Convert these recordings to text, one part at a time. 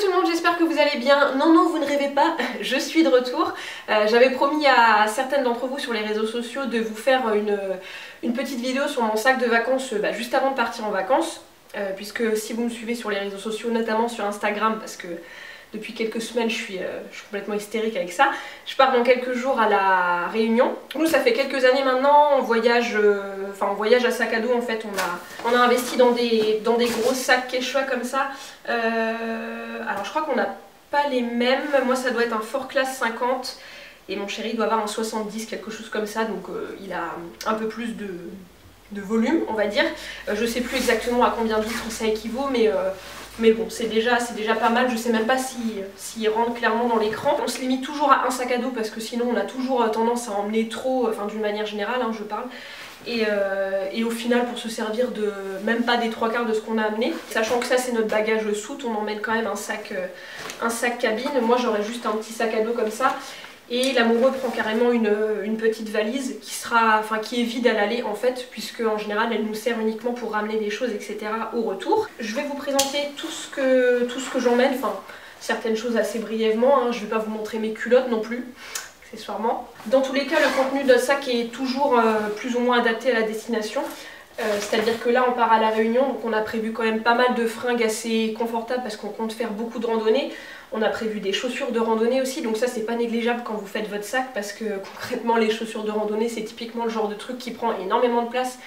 tout le monde, j'espère que vous allez bien. Non, non, vous ne rêvez pas, je suis de retour. Euh, j'avais promis à certaines d'entre vous sur les réseaux sociaux de vous faire une, une petite vidéo sur mon sac de vacances bah, juste avant de partir en vacances. Euh, puisque si vous me suivez sur les réseaux sociaux, notamment sur Instagram, parce que depuis quelques semaines je suis, euh, je suis, complètement hystérique avec ça, je pars dans quelques jours à la Réunion. Nous ça fait quelques années maintenant, on voyage, enfin on voyage à sac à dos en fait, on a, on a investi dans des, dans des gros sacs Quechua comme ça. alors je crois qu'on n'a pas les mêmes, moi ça doit être un Fort Class 50 et mon chéri doit avoir un 70, quelque chose comme ça, donc il a un peu plus de, de volume, on va dire. Euh, je sais plus exactement à combien de litres ça équivaut, mais, euh, mais bon, c'est déjà, déjà pas mal. Je sais même pas s'il si, rentre clairement dans l'écran. On se limite toujours à un sac à dos parce que sinon on a toujours euh, tendance à emmener trop, enfin d'une manière générale, hein, je parle. Et, et, au final pour se servir de même pas des trois quarts de ce qu'on a amené. Sachant que ça c'est notre bagage soute, on emmène quand même un sac, un sac cabine. Moi j'aurais juste un petit sac à dos comme ça et l'amoureux prend carrément une, petite valise qui, sera, enfin, qui est vide à l'aller en fait, puisque en général elle nous sert uniquement pour ramener des choses, etc. au retour. Je vais vous présenter tout ce que, j'emmène, enfin certaines choses assez brièvement, hein. je ne vais pas vous montrer mes culottes non plus, accessoirement. Dans tous les cas, le contenu de sac est toujours euh, plus ou moins adapté à la destination. Euh, c'est-à-dire que là on part à la Réunion, donc on a prévu quand même pas mal de fringues assez confortables parce qu'on compte faire beaucoup de randonnées. On a prévu des chaussures de randonnée aussi, donc ça c'est pas négligeable quand vous faites votre sac parce que concrètement les chaussures de randonnée c'est typiquement le genre de truc qui prend énormément de place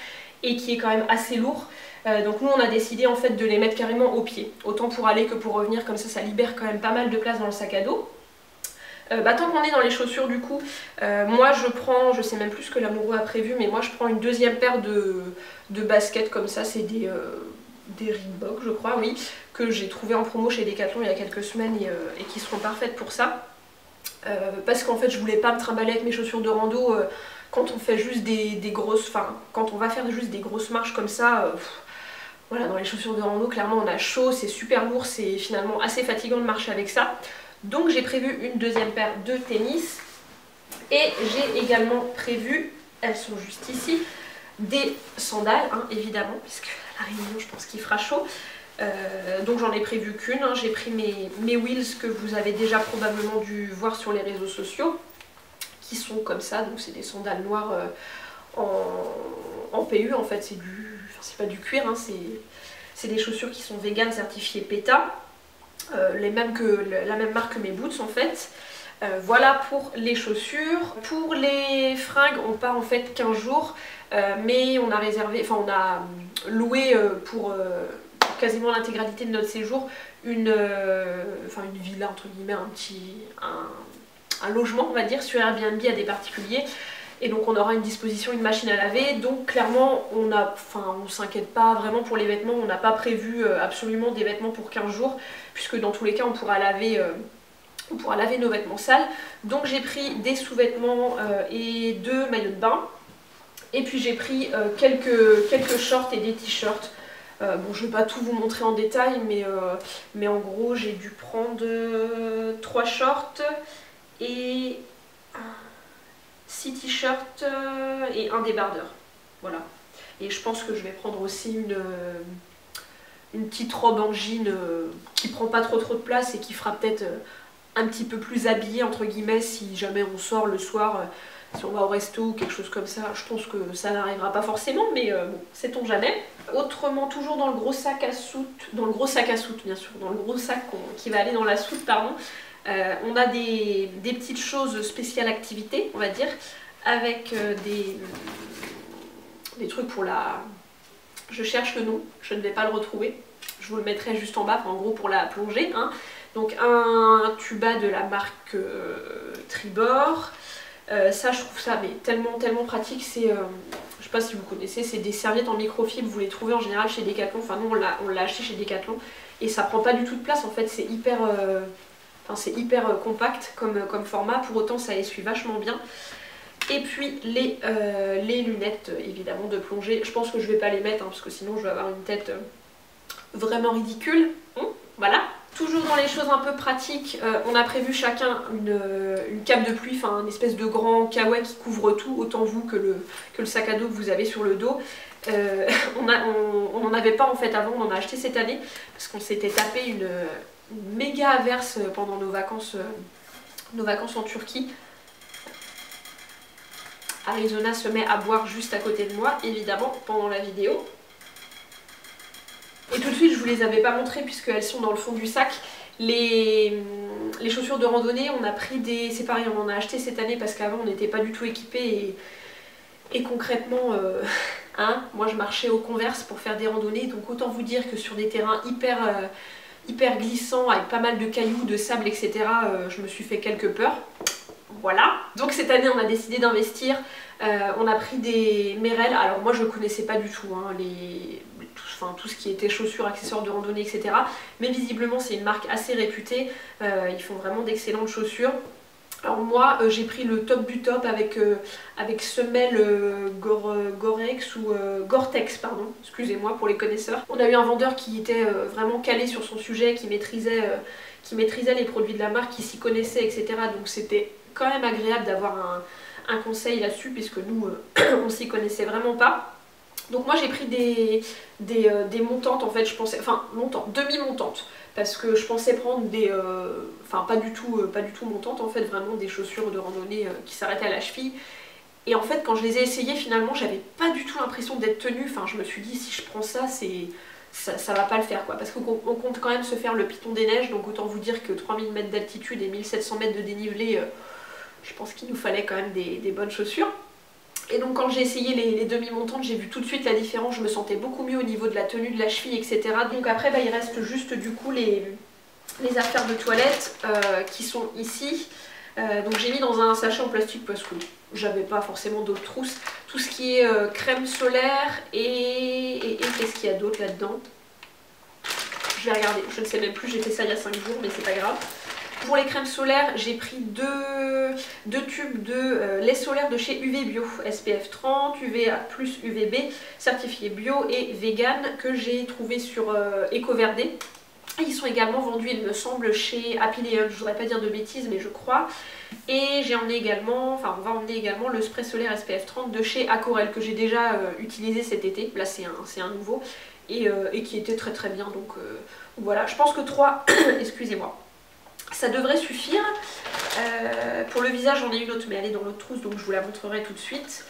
et qui est quand même assez lourd. Euh, donc nous on a décidé en fait de les mettre carrément au pied, autant pour aller que pour revenir, comme ça ça libère quand même pas mal de place dans le sac à dos. Euh, bah, tant qu'on est dans les chaussures du coup, euh, moi je prends, je sais même plus ce que l'amoureux a prévu, mais moi je prends une deuxième paire de, baskets comme ça, c'est des, des Reebok je crois, oui, que j'ai trouvé en promo chez Decathlon il y a quelques semaines et, euh, qui seront parfaites pour ça. Euh, parce qu'en fait je voulais pas me trimballer avec mes chaussures de rando euh, quand on fait juste des, grosses, enfin quand on va faire juste des grosses marches comme ça, voilà dans les chaussures de rando clairement on a chaud, c'est super lourd, c'est finalement assez fatigant de marcher avec ça. Donc j'ai prévu une deuxième paire de tennis. Et j'ai également prévu, elles sont juste ici, des sandales hein, évidemment puisque à la réunion je pense qu'il fera chaud. Euh, donc j'en ai prévu qu'une, hein. j'ai pris mes, mes wheels que vous avez déjà probablement dû voir sur les réseaux sociaux, qui sont comme ça, donc c'est des sandales noires euh, en, PU en fait, c'est du, c'est pas du cuir, hein, c'est des chaussures qui sont vegan certifiées PETA, euh, les mêmes que, la même marque que mes boots en fait. voilà pour les chaussures. Pour les fringues, on part en fait 15 jours, mais on a réservé, enfin on a loué pour quasiment l'intégralité de notre séjour euh, une villa entre guillemets, un petit un, logement on va dire sur Airbnb à des particuliers et donc on aura une disposition, une machine à laver. Donc clairement on enfin on s'inquiète pas vraiment pour les vêtements, on n'a pas prévu euh, absolument des vêtements pour 15 jours puisque dans tous les cas on pourra laver euh, on pourra laver nos vêtements sales. Donc j'ai pris des sous-vêtements et deux maillots de bain. Et puis j'ai pris quelques, quelques shorts et des t-shirts. Euh, bon, je ne vais pas tout vous montrer en détail, mais, euh, mais en gros, j'ai dû prendre 3 shorts et 6 t-shirts et un débardeur. Voilà. Et je pense que je vais prendre aussi une, une petite robe en jean euh, qui prend pas trop trop de place et qui fera peut-être un petit peu plus habillée entre guillemets si jamais on sort le soir si on va au resto ou quelque chose comme ça, je pense que ça n'arrivera pas forcément, mais euh, bon, sait-on jamais. Autrement, toujours dans le gros sac à soute, dans le gros sac à soute bien sûr, dans le gros sac qui va aller dans la soute, pardon, euh, on a des, petites choses spéciales activités, on va dire, avec euh, des, des trucs pour la... Je cherche le nom, je ne vais pas le retrouver, je vous le mettrai juste en bas, en gros pour la plongée. Hein. Donc un tuba de la marque Tribord, euh, ça je trouve ça tellement tellement pratique, c'est, euh, je sais pas si vous connaissez, c'est des serviettes en microfibre, vous les trouvez en général chez Decathlon, enfin nous on l'a acheté chez Decathlon et ça prend pas du tout de place en fait, c'est hyper, euh, c'est hyper compact comme, comme format, pour autant ça essuie vachement bien. Et puis les, les lunettes évidemment de plongée, je pense que je vais pas les mettre hein, parce que sinon je vais avoir une tête vraiment ridicule, voilà. Toujours dans les choses un peu pratiques, euh, on a prévu chacun une, cape de pluie, enfin une espèce de grand kawaii qui couvre tout, autant vous que le, que le sac à dos que vous avez sur le dos. Euh, on n'en avait pas en fait avant, on en a acheté cette année parce qu'on s'était tapé une, méga averse pendant nos vacances, nos vacances en Turquie. Arizona se met à boire juste à côté de moi, évidemment, pendant la vidéo. Et tout de suite, je vous les avais pas montrées puisqu'elles sont dans le fond du sac. Les, chaussures de randonnée, on a pris des... C'est pareil, on en a acheté cette année parce qu'avant on n'était pas du tout équipés et, concrètement, euh, hein, moi je marchais au converse pour faire des randonnées, donc autant vous dire que sur des terrains hyper, euh, hyper glissants, avec pas mal de cailloux, de sable, etc., euh, je me suis fait quelques peurs. Voilà. Donc cette année on a décidé d'investir, on a pris des Merrell, alors moi je connaissais pas du tout hein, les tout, ce qui était chaussures, accessoires de randonnée, etc. Mais visiblement c'est une marque assez réputée, euh, ils font vraiment d'excellentes chaussures. Alors moi euh, j'ai pris le top du top avec, euh, avec semelle Gorex ou Gore-Tex pardon, excusez-moi pour les connaisseurs. On a eu un vendeur qui était vraiment calé sur son sujet, qui maîtrisait, qui maîtrisait les produits de la marque, qui s'y connaissait etc. Donc c'était quand même agréable d'avoir un, un conseil là-dessus puisque nous on s'y connaissait vraiment pas. Donc moi j'ai pris des, euh, des, montantes en fait, je pensais, enfin montantes, demi-montantes, parce que je pensais prendre des, euh, enfin pas du tout, euh, pas du tout montantes en fait, vraiment des chaussures de randonnée qui s'arrêtaient à la cheville. Et en fait quand je les ai essayées finalement j'avais pas du tout l'impression d'être tenue, enfin je me suis dit si je prends ça c'est... Ça, ça, va pas le faire quoi, parce qu'on compte quand même se faire le piton des neiges, donc autant vous dire que 3000 mètres d'altitude et 1700 mètres de dénivelé, je pense qu'il nous fallait quand même des bonnes chaussures. Et donc quand j'ai essayé les, demi-montantes, j'ai vu tout de suite la différence, je me sentais beaucoup mieux au niveau de la tenue de la cheville, etc. Donc après, bah, il reste juste du coup les, affaires de toilette euh, qui sont ici. Euh, donc j'ai mis dans un sachet en plastique parce que j'avais pas forcément d'autres trousses. Tout ce qui est euh, crème solaire et, et qu'est-ce qu'il y a d'autre là-dedans? Je vais regarder, je ne sais même plus, j'ai fait ça il y a 5 jours mais c'est pas grave. Pour les crèmes solaires, j'ai pris deux, tubes de euh, lait solaire de chez UV Bio, SPF 30, UVA plus UVB, certifié bio et vegan, que j'ai trouvé sur euh, EcoVerde. Ils sont également vendus, il me semble, chez Happy Je voudrais pas dire de bêtises, mais je crois. Et j'ai emmené également, enfin on va emmener également le spray solaire SPF 30 de chez Acorel que j'ai déjà euh, utilisé cet été. Là c'est un, nouveau et, et, qui était très très bien. Donc voilà, je pense que 3, excusez-moi, ça devrait suffire. Euh, pour le visage, j'en ai une autre, mais elle est dans l'autre trousse, donc je vous la montrerai tout de suite.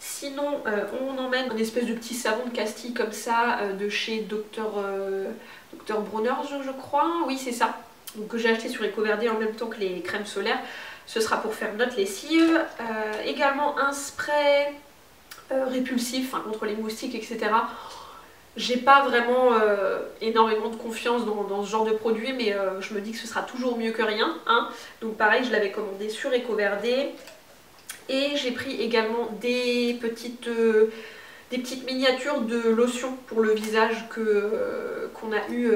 Sinon, euh, on emmène une espèce de petit savon de Castille comme ça, euh, de chez Dr. Dr. Je, crois. Oui, c'est ça. Donc, que j'ai acheté sur EcoVerde en même temps que les crèmes solaires. Ce sera pour faire notre lessive. également un spray répulsif, contre les moustiques, etc. J'ai pas vraiment euh, énormément de confiance dans, ce genre de produit, mais euh, je me dis que ce sera toujours mieux que rien. Hein. Donc pareil, je l'avais commandé sur EcoVerde. Et j'ai pris également des petites, euh, des petites miniatures de lotion pour le visage qu'on a eu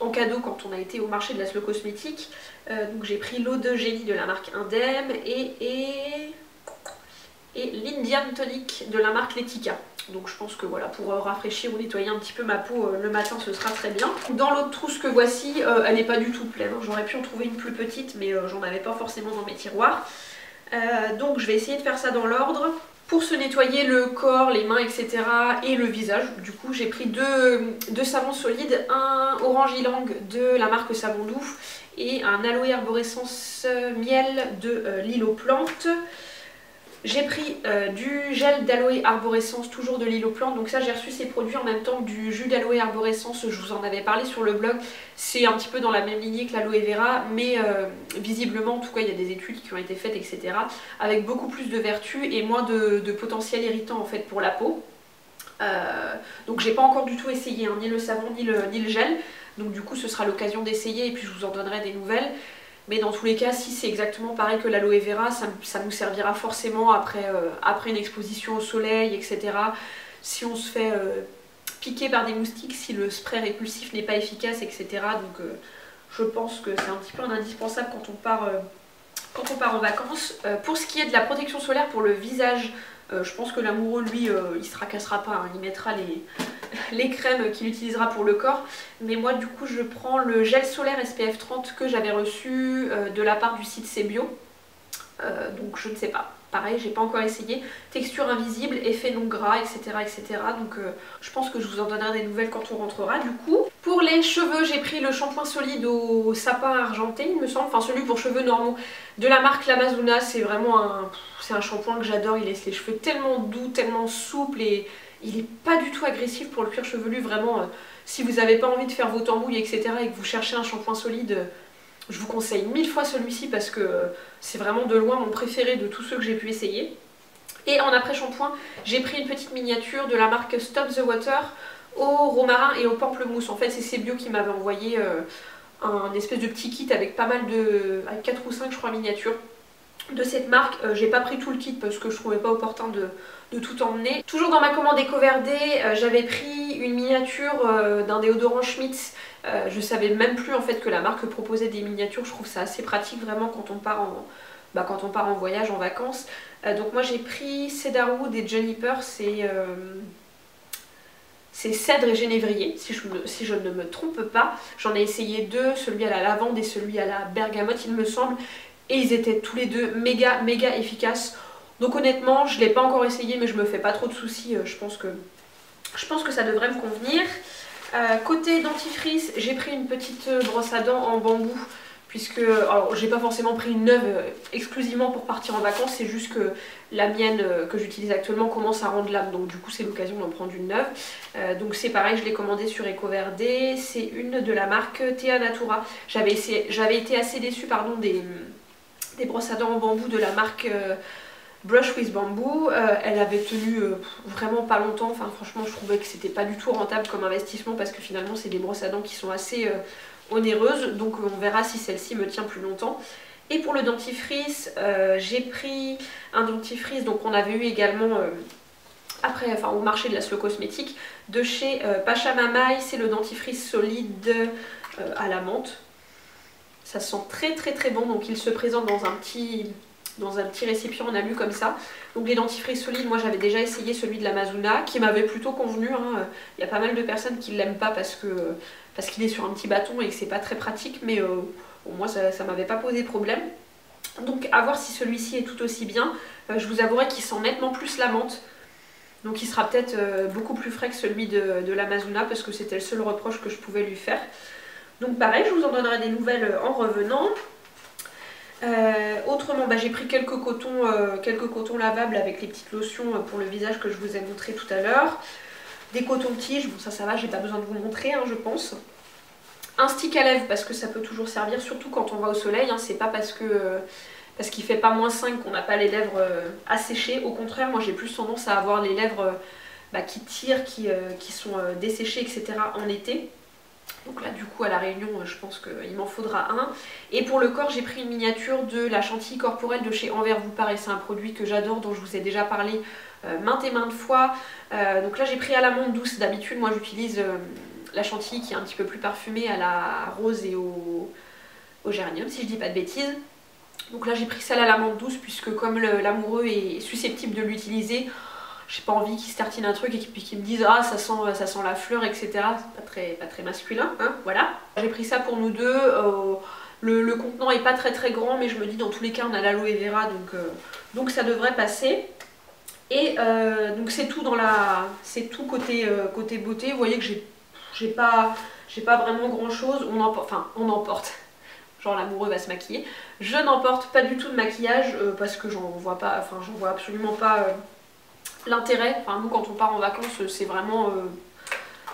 en cadeau quand on a été au marché de la slow cosmétique. donc j'ai pris l'eau de génie de la marque Indem et, et l'Indian Tonic de la marque Letica. Donc je pense que voilà, pour euh, rafraîchir ou nettoyer un petit peu ma peau euh, le matin, ce sera très bien. Dans l'autre trousse que voici, euh, elle n'est pas du tout pleine. Hein. J'aurais pu en trouver une plus petite, mais j'en avais pas forcément dans mes tiroirs. donc je vais essayer de faire ça dans l'ordre. Pour se nettoyer le corps, les mains, etc. et le visage, du coup j'ai pris deux, savons solides, un orange ylang de la marque Savon Doux et un aloe arborescence miel de Lilo Plante. J'ai pris euh, du gel d'aloe arborescence, toujours de l'îlot plante. Donc ça, j'ai reçu ces produits en même temps que du jus d'aloe arborescence. Je vous en avais parlé sur le blog. C'est un petit peu dans la même lignée que l'aloe vera, mais euh, visiblement, en tout cas, il y a des études qui ont été faites, etc. Avec beaucoup plus de vertus et moins de, potentiel irritant en fait pour la peau. Euh, donc j'ai pas encore du tout essayé, hein, ni le savon, ni le gel. Donc du coup, ce sera l'occasion d'essayer et puis je vous en donnerai des nouvelles. Mais dans tous les cas, si c'est exactement pareil que l'aloe vera, ça, nous servira forcément après, euh, après une exposition au soleil, etc. Si on se fait euh, piquer par des moustiques, si le spray répulsif n'est pas efficace, etc. Donc euh, je pense que c'est un petit peu un indispensable quand on part, quand on part en vacances. pour ce qui est de la protection solaire pour le visage, je pense que l'amoureux, lui, il se tracassera pas. Hein. il mettra les, les crèmes qu'il utilisera pour le corps. Mais moi du coup je prends le gel solaire SPF 30 que j'avais reçu euh, de la part du site Cbio. Euh, donc je ne sais pas. pareil, j'ai pas encore essayé. Texture invisible, effet non gras, etc. etc. Donc euh, je pense que je vous en donnerai des nouvelles quand on rentrera du coup. Pour les cheveux, j'ai pris le shampoing solide au sapin argenté, il me semble. Enfin celui pour cheveux normaux de la marque Lamazuna. C'est vraiment un, un shampoing que j'adore. Il laisse les cheveux tellement doux, tellement souples et il est pas du tout agressif pour le cuir chevelu. Vraiment, euh, si vous n'avez pas envie de faire vos tambouilles, etc. et que vous cherchez un shampoing solide... Je vous conseille mille fois celui-ci parce que c'est vraiment de loin mon préféré de tous ceux que j'ai pu essayer. Et en après-shampoing, j'ai pris une petite miniature de la marque Stop the Water au romarin et au pamplemousse. En fait, c'est Cébio qui m'avait envoyé euh, un espèce de petit kit avec pas mal de... avec 4 ou 5 je crois miniatures de cette marque. Euh, j'ai pas pris tout le kit parce que je trouvais pas opportun de, tout emmener. Toujours dans ma commande EcoVerde, euh, j'avais pris une miniature d'un déodorant Schmitz euh, je savais même plus en fait que la marque proposait des miniatures, je trouve ça assez pratique vraiment quand on part en, bah, voyage, en vacances. Euh, donc moi j'ai pris Cedarwood et Juniper, c'est euh, c'est cèdre et génévrier, si je, si je, ne me trompe pas. J'en ai essayé deux, celui à la lavande et celui à la bergamote il me semble. Et ils étaient tous les deux méga méga efficaces. Donc honnêtement, je ne l'ai pas encore essayé mais je me fais pas trop de soucis, je pense que, je pense que ça devrait me convenir. Euh, côté dentifrice, j'ai pris une petite euh, brosse à dents en bambou puisque, alors j'ai pas forcément pris une neuve euh, exclusivement pour partir en vacances, c'est juste que la mienne que j'utilise actuellement commence à rendre l'âme, donc du coup c'est l'occasion d'en prendre une neuve. donc c'est pareil, je l'ai commandée sur EcoVerde, c'est une de la marque Thea Natura. J'avais été assez déçue pardon, des, des brosses à dents en bambou de la marque... Brush with Bamboo, euh, elle avait tenu euh, vraiment pas longtemps, enfin franchement je trouvais que c'était pas du tout rentable comme investissement parce que finalement c'est des brosses à dents qui sont assez euh, onéreuses, donc on verra si celle-ci me tient plus longtemps. Et pour le dentifrice, j'ai pris un dentifrice, donc on avait eu également après, enfin au marché de la slow cosmétique, de chez Pacha Mamaï, c'est le dentifrice solide à la menthe. Ça sent très très très bon, donc il se présente dans un petit dans un petit récipient en alu comme ça. Donc les dentifrices solides, moi j'avais déjà essayé celui de l'Amazona qui m'avait plutôt convenu. Hein. Il y a pas mal de personnes qui ne l'aiment pas parce que parce qu'il est sur un petit bâton et que c'est pas très pratique, mais euh, moi ça, ça m'avait pas posé problème. Donc à voir si celui-ci est tout aussi bien. Euh, je vous avouerai qu'il sent nettement plus la menthe. Donc il sera peut-être euh, beaucoup plus frais que celui de, de l'Amazona parce que c'était le seul reproche que je pouvais lui faire. Donc pareil, je vous en donnerai des nouvelles en revenant. Euh, autrement, bah, j'ai pris quelques cotons, euh, quelques cotons lavables avec les petites lotions euh, pour le visage que je vous ai montré tout à l'heure. Des cotons-tiges, bon ça ça va, j'ai pas besoin de vous montrer hein, je pense. Un stick à lèvres parce que ça peut toujours servir, surtout quand on va au soleil, hein. c'est pas parce que parce qu'il fait pas moins 5 qu'on n'a pas les lèvres asséchées. Au contraire, moi j'ai plus tendance à avoir les lèvres bah, qui tirent, qui sont desséchées, etc. en été. Donc là du coup à la réunion euh, je pense qu'il m'en faudra un. Et pour le corps j'ai pris une miniature de la chantilly corporelle de chez Envers vous pareil c'est un produit que j'adore dont je vous ai déjà parlé euh, maintes et maintes fois. Euh, donc là j'ai pris à la menthe douce d'habitude moi j'utilise la chantilly qui est un petit peu plus parfumée à la rose et au, au géranium si je dis pas de bêtises. Donc là j'ai pris celle à la menthe douce puisque comme l'amoureux est susceptible de l'utiliser j'ai pas envie qu'ils se tartinent un truc et qu'ils me disent ah ça sent, ça sent la fleur etc. C'est pas très, pas très masculin, hein, voilà. J'ai pris ça pour nous deux, euh, le, contenant est pas très très grand mais je me dis dans tous les cas on a l'aloe vera donc, euh, donc ça devrait passer. Et euh, donc c'est tout dans la. c'est tout côté, côté beauté. Vous voyez que j'ai pas, pas vraiment grand chose. On emporte. Enfin on emporte. Genre l'amoureux va se maquiller. Je n'emporte pas du tout de maquillage parce que j'en vois pas. Enfin j'en vois absolument pas l'intérêt. Enfin, nous, quand on part en vacances, c'est vraiment... Euh,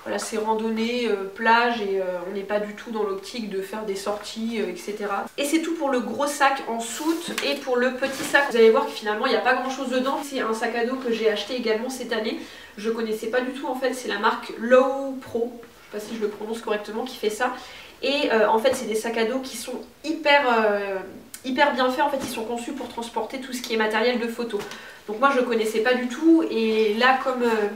voilà, c'est randonnée, euh, plage et euh, on n'est pas du tout dans l'optique de faire des sorties, etc. Et c'est tout pour le gros sac en soute et pour le petit sac. Vous allez voir que finalement il n'y a pas grand chose dedans. C'est un sac à dos que j'ai acheté également cette année. Je connaissais pas du tout en fait, c'est la marque Low Pro, je sais pas si je le prononce correctement, qui fait ça. Et en fait c'est des sacs à dos qui sont hyper, hyper bien faits. En fait ils sont conçus pour transporter tout ce qui est matériel de photo. Donc moi je ne connaissais pas du tout et là comme, euh,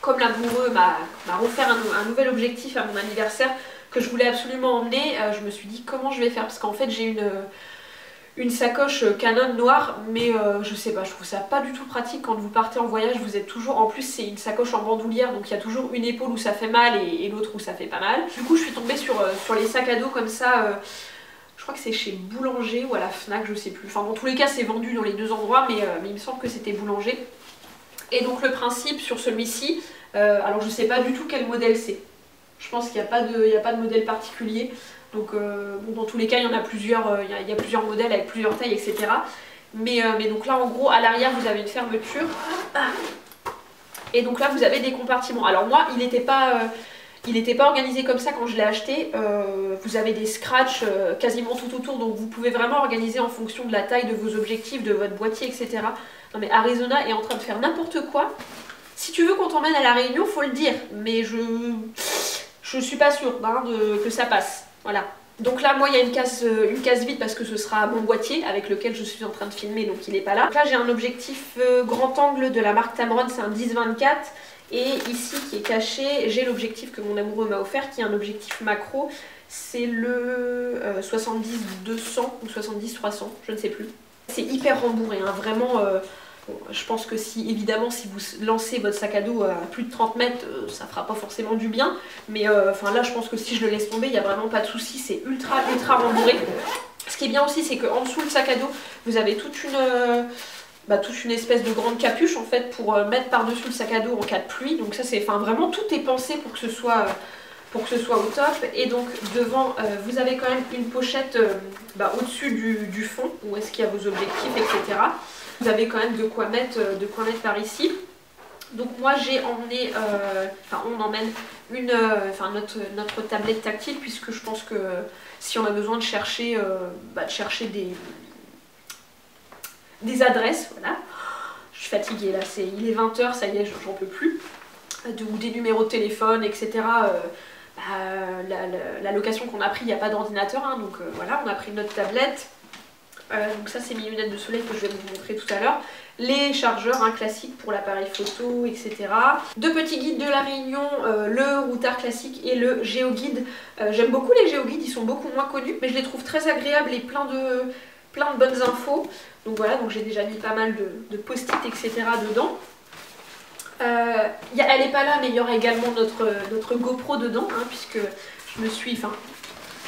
comme l'amoureux m'a offert un, nouvel objectif à mon anniversaire que je voulais absolument emmener, euh, je me suis dit comment je vais faire? Parce qu'en fait j'ai une, une sacoche Canon noire mais euh, je sais pas, je trouve ça pas du tout pratique quand vous partez en voyage, vous êtes toujours, en plus c'est une sacoche en bandoulière donc il y a toujours une épaule où ça fait mal et, l'autre où ça fait pas mal. Du coup je suis tombée sur, sur les sacs à dos comme ça Je crois que c'est chez Boulanger ou à la FNAC, je sais plus. Enfin, dans tous les cas, c'est vendu dans les deux endroits, mais, mais il me semble que c'était Boulanger. Et donc le principe sur celui-ci, alors je sais pas du tout quel modèle c'est. Je pense qu'il n'y a, pas de, a pas de modèle particulier. Donc dans tous les cas, il y en a plusieurs, il y, a plusieurs modèles avec plusieurs tailles, etc. Mais, mais donc là, en gros, à l'arrière, vous avez une fermeture. Et donc là, vous avez des compartiments. Alors moi, il n'était pas... Il n'était pas organisé comme ça quand je l'ai acheté. Euh, vous avez des scratchs euh, quasiment tout autour, donc vous pouvez vraiment organiser en fonction de la taille de vos objectifs, de votre boîtier, etc. Non mais Arizona est en train de faire n'importe quoi. Si tu veux qu'on t'emmène à la Réunion, faut le dire. Mais je je suis pas sûre hein, que ça passe. Voilà. Donc là, moi, il y a une case, euh, une case vide parce que ce sera mon boîtier avec lequel je suis en train de filmer, donc il n'est pas là. Là, j'ai un objectif grand angle de la marque Tamron, c'est un 10-24. Et ici qui est caché, j'ai l'objectif que mon amoureux m'a offert, qui est un objectif macro. C'est le 70-200 euh, ou 70-300, je ne sais plus. C'est hyper rembourré, hein, vraiment. Euh, je pense que si, évidemment, si vous lancez votre sac à dos à plus de 30 mètres, euh, ça fera pas forcément du bien. Mais enfin là, je pense que si je le laisse tomber, il n'y a vraiment pas de souci. C'est ultra, ultra rembourré. Ce qui est bien aussi, c'est qu'en dessous le sac à dos, vous avez toute une bah, toute une espèce de grande capuche en fait pour euh, mettre par-dessus le sac à dos en cas de pluie. Donc ça c'est, enfin vraiment tout est pensé pour que ce soit, euh, pour que ce soit au top. Et donc devant euh, vous avez quand même une pochette bah, au-dessus du, fond où est-ce qu'il y a vos objectifs, etc. Vous avez quand même de quoi mettre, de quoi mettre par ici. Donc moi j'ai emmené, enfin on emmène une, notre, notre tablette tactile puisque je pense que si on a besoin de chercher, bah, de chercher des, des adresses, voilà. Je suis fatiguée là, il est 20h, ça y est, j'en peux plus. ou des numéros de téléphone, etc. Euh, bah, la, location qu'on a pris, il n'y a pas d'ordinateur, hein, donc euh, voilà, on a pris notre tablette. Euh, donc ça c'est mes lunettes de soleil que je vais vous montrer tout à l'heure. Les chargeurs hein, classiques pour l'appareil photo, etc. Deux petits guides de la Réunion, le routard classique et le géoguide. J'aime beaucoup les géoguides, ils sont beaucoup moins connus, mais je les trouve très agréables et plein de, plein de bonnes infos. Donc voilà, donc j'ai déjà mis pas mal de, post-it, etc. dedans. Euh, elle n'est pas là, mais il y aura également notre, notre GoPro dedans, hein, puisque je me suis... Enfin,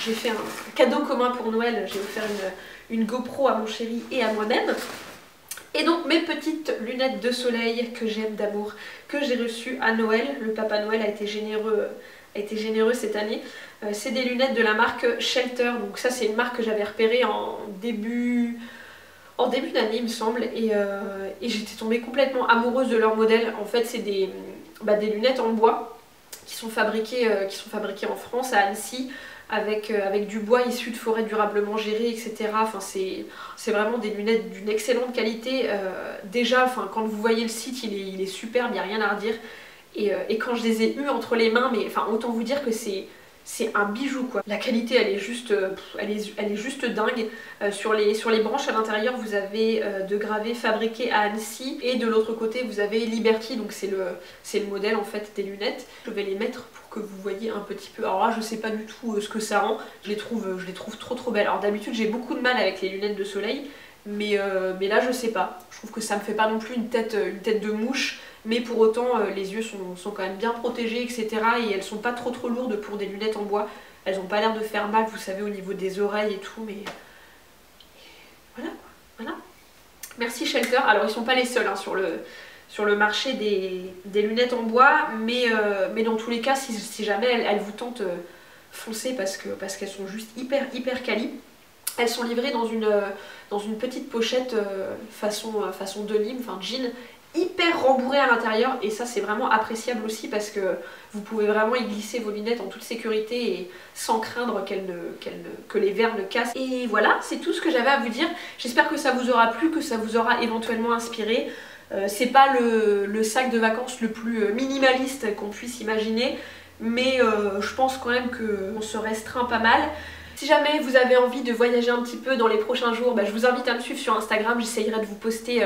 j'ai fait un cadeau commun pour Noël, j'ai offert une, une GoPro à mon chéri et à moi-même. Et donc mes petites lunettes de soleil que j'aime d'amour, que j'ai reçues à Noël. Le Papa Noël a été généreux, a été généreux cette année. Euh, c'est des lunettes de la marque Shelter. Donc ça c'est une marque que j'avais repérée en début en début d'année il me semble euh, et, j'étais tombée complètement amoureuse de leur modèle. En fait c'est des, bah, lunettes en bois qui sont, fabriquées, euh, qui sont fabriquées en France à Annecy avec, avec du bois issu de forêts durablement gérées etc. Enfin c'est vraiment des lunettes d'une excellente qualité. déjà quand vous voyez le site il est, il est superbe, il n'y a rien à redire. Et, et, quand je les ai eues entre les mains, mais enfin autant vous dire que c'est c'est un bijou quoi. La qualité elle est juste, euh, elle est, juste dingue. Euh, sur, les, branches à l'intérieur vous avez euh, de gravés fabriqués à Annecy et de l'autre côté vous avez Liberty donc c'est le, le modèle en fait des lunettes. Je vais les mettre pour que vous voyez un petit peu. Alors là je sais pas du tout ce que ça rend, je les trouve, je les trouve trop trop belles. Alors d'habitude j'ai beaucoup de mal avec les lunettes de soleil mais, mais là je sais pas. Je trouve que ça me fait pas non plus une tête, une tête de mouche. Mais pour autant euh, les yeux sont, quand même bien protégés etc et elles sont pas trop trop lourdes pour des lunettes en bois. Elles ont pas l'air de faire mal vous savez au niveau des oreilles et tout mais voilà voilà. Merci Shelter. Alors ils sont pas les seuls hein, sur le sur le marché des, lunettes en bois mais, euh, mais dans tous les cas si, jamais elles, vous tentent euh, foncez parce que parce qu'elles sont juste hyper hyper quali elles sont livrées dans une, une petite pochette façon, façon denim, enfin jean, hyper rembourré à l'intérieur et ça c'est vraiment appréciable aussi parce que vous pouvez vraiment y glisser vos lunettes en toute sécurité et sans craindre que les verres ne cassent. Et voilà, c'est tout ce que j'avais à vous dire. J'espère que ça vous aura plu, que ça vous aura éventuellement inspiré. Euh, c'est pas le, sac de vacances le plus euh, minimaliste qu'on puisse imaginer, mais euh, je pense quand même qu'on se restreint pas mal. Si jamais vous avez envie de voyager un petit peu dans les prochains jours, bah, je vous invite à me suivre sur Instagram, j'essayerai de vous poster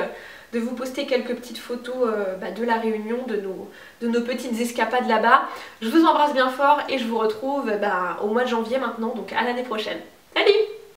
de vous poster quelques petites photos euh, bah, de la Réunion, de nos, de nos petites escapades là-bas. Je vous embrasse bien fort et je vous retrouve bah, au mois de janvier maintenant, donc à l'année prochaine. Salut